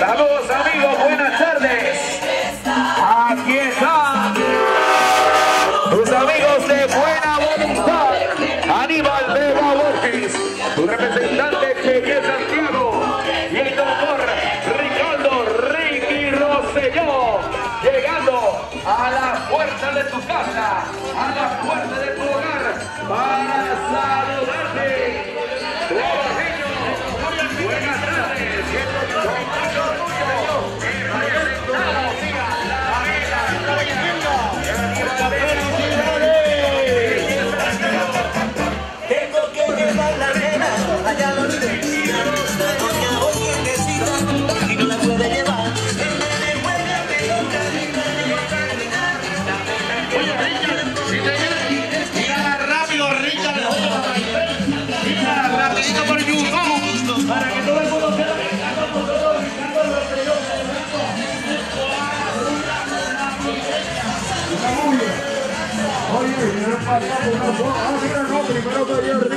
Saludos amigos, buenas tardes. Aquí están tus amigos de buena voluntad. Aníbal Vega Borges, tu representante Cheque Santiago y el doctor Ricardo Ricky Rosselló, llegando a la puerta de tu casa, a la puerta Aleluya. Oye, primero para acá, primero para acá, primero para allá.